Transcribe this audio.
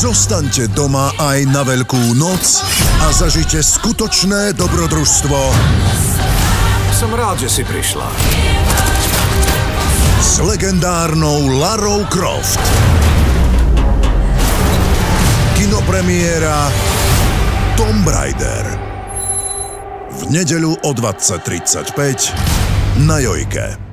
Zostaňte doma aj na Veľkú noc a zažite skutočné dobrodružstvo. Som rád, že si prišla. S legendárnou Larou Croft. Kinopremiéra Tomb Raider. V nedeľu o 20.35 na Jojke.